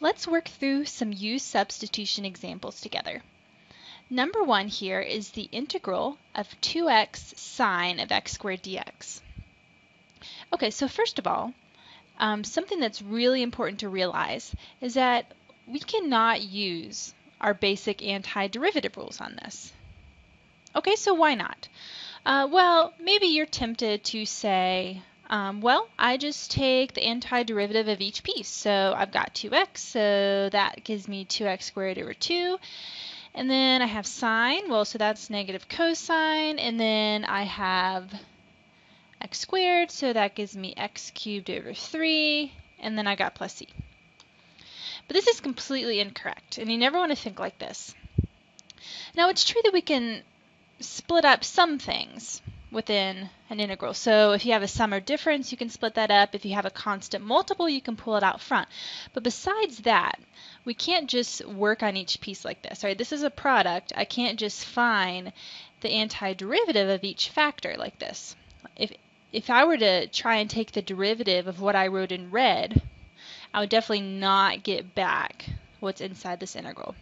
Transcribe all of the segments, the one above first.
Let's work through some u substitution examples together. Number one here is the integral of 2x sine of x squared dx. Okay, so first of all, um, something that's really important to realize is that we cannot use our basic antiderivative rules on this. Okay, so why not? Uh, well, maybe you're tempted to say, um, well, I just take the antiderivative of each piece. So I've got 2x, so that gives me 2x squared over 2. And then I have sine, well, so that's negative cosine. And then I have x squared, so that gives me x cubed over 3. And then I got plus c. But this is completely incorrect, and you never want to think like this. Now, it's true that we can split up some things within an integral. So if you have a sum or difference, you can split that up. If you have a constant multiple, you can pull it out front. But besides that, we can't just work on each piece like this. Right? This is a product. I can't just find the antiderivative of each factor like this. If, if I were to try and take the derivative of what I wrote in red, I would definitely not get back what's inside this integral.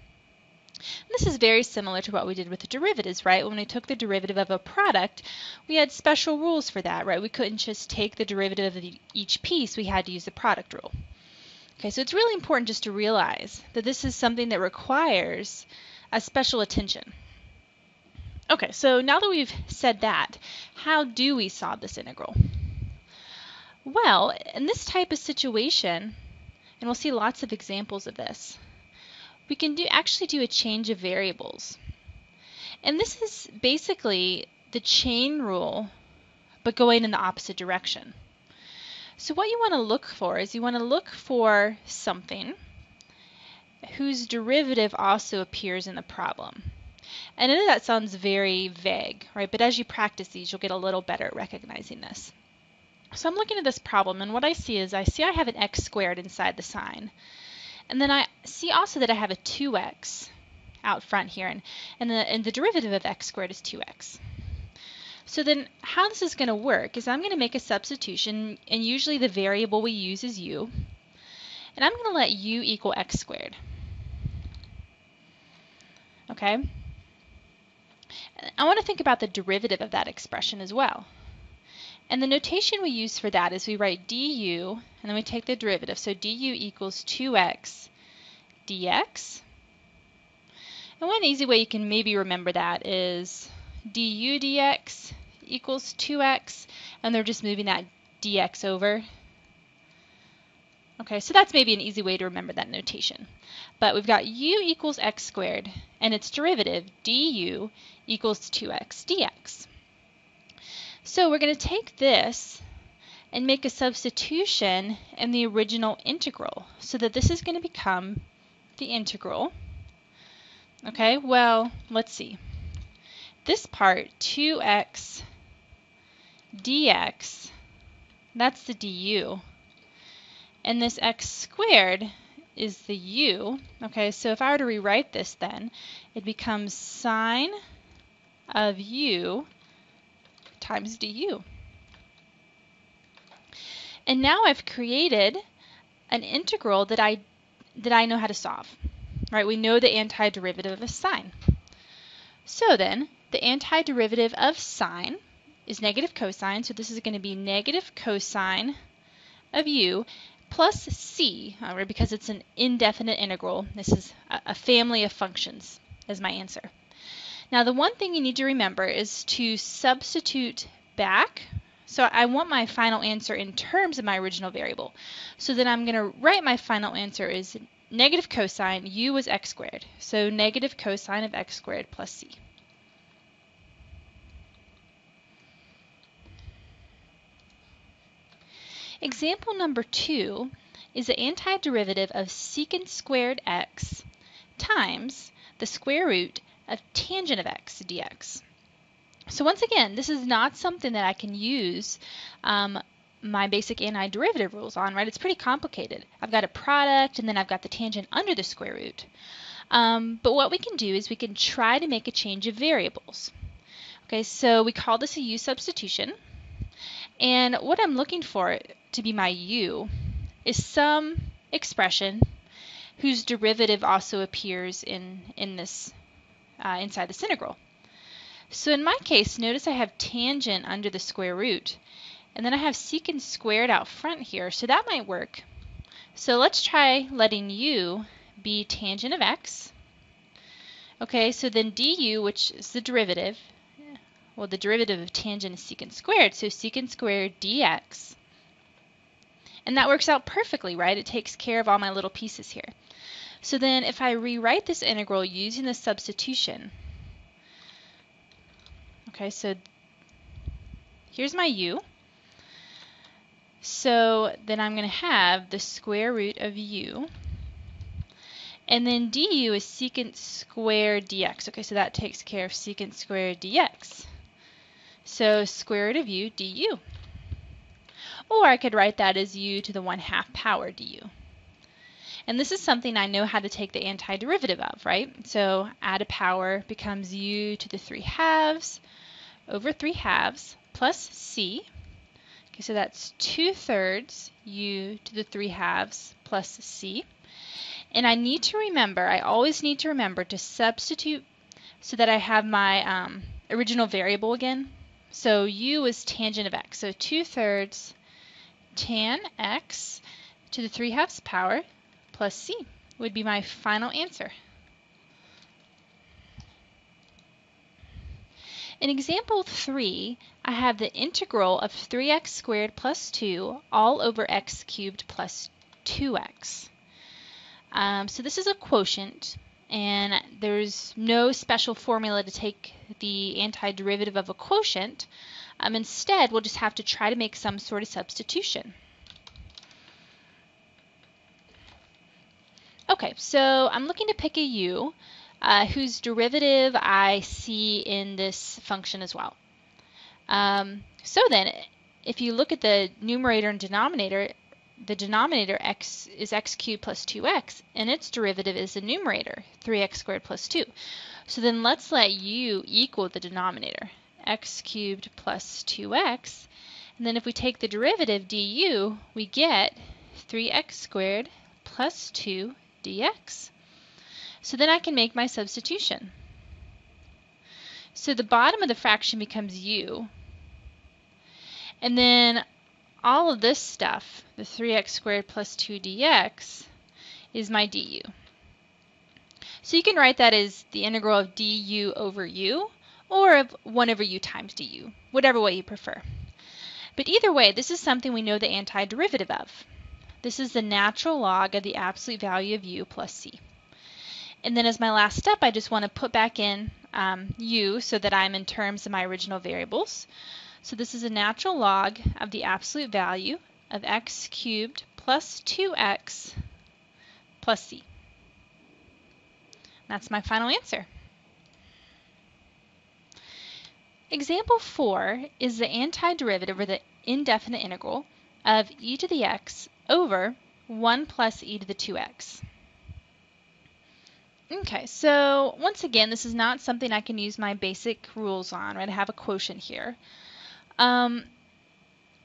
This is very similar to what we did with the derivatives, right? When we took the derivative of a product, we had special rules for that, right? We couldn't just take the derivative of each piece, we had to use the product rule. Okay, so it's really important just to realize that this is something that requires a special attention. Okay, so now that we've said that, how do we solve this integral? Well, in this type of situation, and we'll see lots of examples of this, we can do actually do a change of variables. And this is basically the chain rule, but going in the opposite direction. So what you want to look for is you want to look for something whose derivative also appears in the problem. And I know that sounds very vague, right? But as you practice these, you'll get a little better at recognizing this. So I'm looking at this problem, and what I see is I see I have an x squared inside the sine. And then I see also that I have a 2x out front here, and, and, the, and the derivative of x squared is 2x. So then how this is going to work is I'm going to make a substitution, and usually the variable we use is u, and I'm going to let u equal x squared. Okay? I want to think about the derivative of that expression as well. And the notation we use for that is we write du, and then we take the derivative. So du equals 2x dx. And one easy way you can maybe remember that is du dx equals 2x, and they're just moving that dx over. Okay, so that's maybe an easy way to remember that notation. But we've got u equals x squared, and its derivative, du, equals 2x dx. So we're going to take this and make a substitution in the original integral so that this is going to become the integral. Okay, well, let's see. This part, 2x dx, that's the du. And this x squared is the u. Okay, so if I were to rewrite this then, it becomes sine of u times du. And now I've created an integral that I that I know how to solve. Right? We know the antiderivative of sine. So then, the antiderivative of sine is negative cosine, so this is going to be negative cosine of u plus c, right, because it's an indefinite integral. This is a, a family of functions as my answer. Now the one thing you need to remember is to substitute back. So I want my final answer in terms of my original variable. So then I'm going to write my final answer is negative cosine u was x squared. So negative cosine of x squared plus c. Example number two is the antiderivative of secant squared x times the square root of tangent of x dx. So once again, this is not something that I can use um, my basic antiderivative rules on, right? It's pretty complicated. I've got a product and then I've got the tangent under the square root. Um, but what we can do is we can try to make a change of variables. Okay, so we call this a u substitution. And what I'm looking for to be my u is some expression whose derivative also appears in, in this, uh, inside this integral. So in my case, notice I have tangent under the square root, and then I have secant squared out front here, so that might work. So let's try letting u be tangent of x. Okay, so then du, which is the derivative, well, the derivative of tangent is secant squared, so secant squared dx. And that works out perfectly, right? It takes care of all my little pieces here. So then if I rewrite this integral using the substitution, okay, so here's my u. So then I'm going to have the square root of u. And then du is secant squared dx. Okay, so that takes care of secant squared dx. So square root of u du. Or I could write that as u to the 1 half power du. And this is something I know how to take the antiderivative of, right? So add a power becomes u to the 3 halves over 3 halves plus c. Okay, so that's 2 thirds u to the 3 halves plus c. And I need to remember, I always need to remember to substitute so that I have my um, original variable again. So u is tangent of x. So 2 thirds tan x to the 3 halves power plus c would be my final answer. In example 3, I have the integral of 3x squared plus 2 all over x cubed plus 2x. Um, so this is a quotient, and there's no special formula to take the antiderivative of a quotient. Um, instead, we'll just have to try to make some sort of substitution. Okay, so I'm looking to pick a u uh, whose derivative I see in this function as well. Um, so then, if you look at the numerator and denominator, the denominator x is x cubed plus 2x, and its derivative is the numerator, 3x squared plus 2. So then let's let u equal the denominator, x cubed plus 2x. And then if we take the derivative du, we get 3x squared plus 2 dx. So then I can make my substitution. So the bottom of the fraction becomes u. And then all of this stuff, the 3x squared plus 2 dx, is my du. So you can write that as the integral of du over u, or of 1 over u times du, whatever way you prefer. But either way, this is something we know the antiderivative of. This is the natural log of the absolute value of u plus c. And then as my last step, I just want to put back in um, u so that I'm in terms of my original variables. So this is a natural log of the absolute value of x cubed plus 2x plus c. That's my final answer. Example 4 is the antiderivative, or the indefinite integral, of e to the x over 1 plus e to the 2x. Okay, so once again, this is not something I can use my basic rules on, right? I have a quotient here. Um,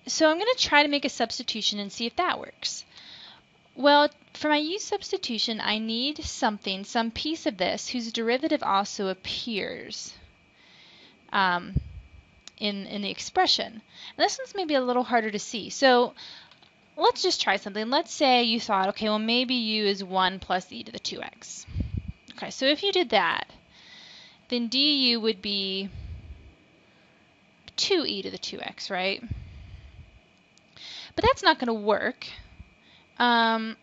so I'm going to try to make a substitution and see if that works. Well, for my u substitution, I need something, some piece of this, whose derivative also appears um, in, in the expression. And this one's maybe a little harder to see. So let's just try something. Let's say you thought, okay, well maybe u is 1 plus e to the 2x. Okay, so if you did that, then du would be 2e to the 2x, right? But that's not going to work. Um,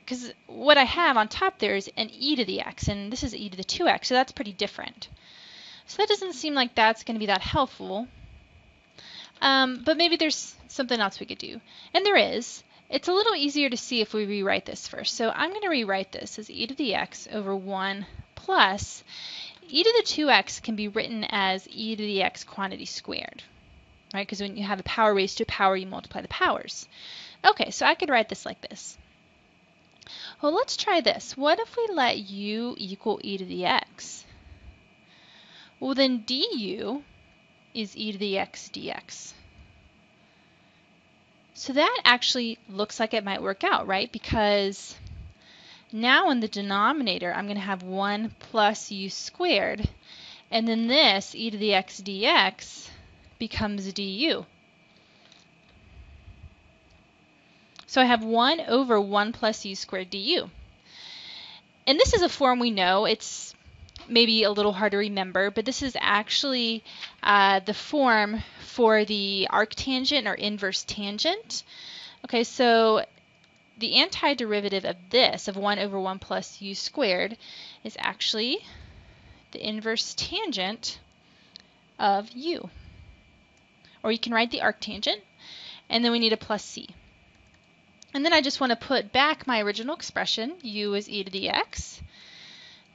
because what I have on top there is an e to the x, and this is e to the 2x, so that's pretty different. So that doesn't seem like that's going to be that helpful. Um, but maybe there's something else we could do. And there is. It's a little easier to see if we rewrite this first. So I'm going to rewrite this as e to the x over 1 plus e to the 2x can be written as e to the x quantity squared, right? Because when you have a power raised to a power, you multiply the powers. Okay, so I could write this like this. Well, let's try this. What if we let u equal e to the x? Well, then du is e to the x dx. So that actually looks like it might work out, right? Because Now in the denominator, I'm going to have 1 plus u squared. And then this, e to the x dx, becomes du. So I have 1 over 1 plus u squared du. And this is a form we know. It's maybe a little hard to remember, but this is actually uh, the form for the arctangent or inverse tangent. Okay, so the antiderivative of this, of 1 over 1 plus u squared, is actually the inverse tangent of u. Or you can write the arctangent, and then we need a plus c. And then I just want to put back my original expression, u is e to the x.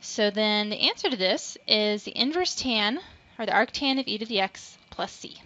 So then the answer to this is the inverse tan, or the arctan of e to the x plus c.